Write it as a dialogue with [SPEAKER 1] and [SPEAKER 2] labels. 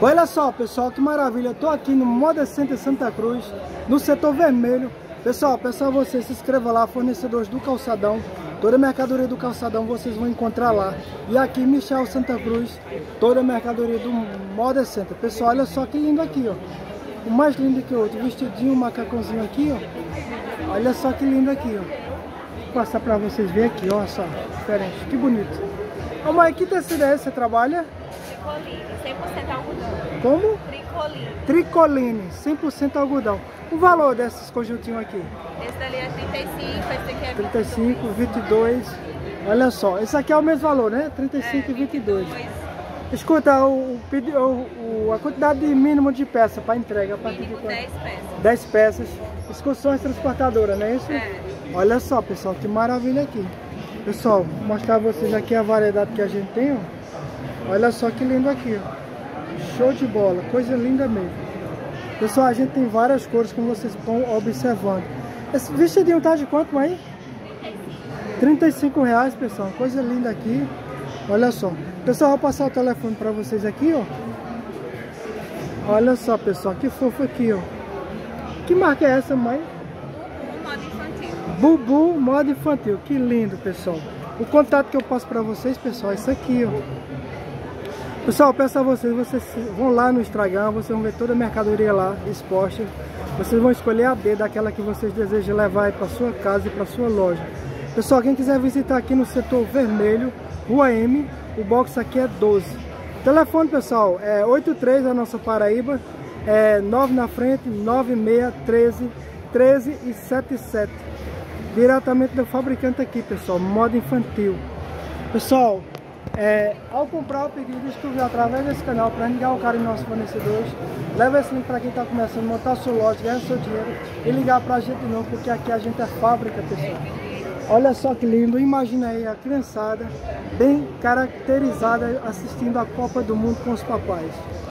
[SPEAKER 1] Olha só, pessoal, que maravilha. Eu tô aqui no Moda Center Santa Cruz, no setor vermelho. Pessoal, peço a vocês, se inscreva lá, fornecedores do calçadão. Toda a mercadoria do calçadão vocês vão encontrar lá. E aqui, Michel Santa Cruz, toda a mercadoria do Moda Center. Pessoal, olha só que lindo aqui, ó. O mais lindo que o outro, vestidinho, macacãozinho aqui, ó. Olha só que lindo aqui, ó. Vou passar pra vocês verem aqui, ó, só. Diferente, que bonito. Ô mãe, que tecido é esse você trabalha?
[SPEAKER 2] Tricoline, 100% algodão.
[SPEAKER 1] Como?
[SPEAKER 2] Tricoline.
[SPEAKER 1] Tricoline, 100% algodão. O valor desses conjuntinhos aqui?
[SPEAKER 2] Esse dali é 35, esse aqui é
[SPEAKER 1] 35, 22. Olha só, esse aqui é o mesmo valor, né? 35
[SPEAKER 2] é,
[SPEAKER 1] e 22.
[SPEAKER 2] 22.
[SPEAKER 1] Escuta, o, o, o, a quantidade mínima de peça para entrega a partir
[SPEAKER 2] Mínimo
[SPEAKER 1] de
[SPEAKER 2] 10 peças.
[SPEAKER 1] 10 peças. Excursões transportadoras, não é isso?
[SPEAKER 2] É.
[SPEAKER 1] Olha só, pessoal, que maravilha aqui. Pessoal, vou mostrar a vocês aqui a variedade que a gente tem, ó. Olha só que lindo aqui, ó. Show de bola, coisa linda mesmo. Pessoal, a gente tem várias cores, como vocês estão observando. Esse vestidinho tá de quanto aí? 35 reais, pessoal. Coisa linda aqui. Olha só. Pessoal, vou passar o telefone para vocês aqui, ó. Olha só, pessoal, que fofo aqui, ó. Que marca é essa, mãe? Bubu Moda Infantil. Que lindo, pessoal. O contato que eu passo para vocês, pessoal, é isso aqui, ó. Pessoal, peço a vocês, vocês vão lá no Instagram, vocês vão ver toda a mercadoria lá, exposta. Vocês vão escolher a D daquela que vocês desejam levar para sua casa e para sua loja. Pessoal, quem quiser visitar aqui no setor vermelho, Rua M, o box aqui é 12. Telefone, pessoal, é 83 a nossa Paraíba, é 9 na frente, 9613 13 e 77. Diretamente do fabricante aqui, pessoal, moda infantil. Pessoal, é, ao comprar o pedido, escrever através desse canal para ligar o cara em nossos fornecedores. Leva esse link para quem está começando a montar sua loja, ganhar seu dinheiro e ligar para a gente novo, porque aqui a gente é fábrica, pessoal. Olha só que lindo, imagina aí a criançada bem caracterizada assistindo a Copa do Mundo com os papais.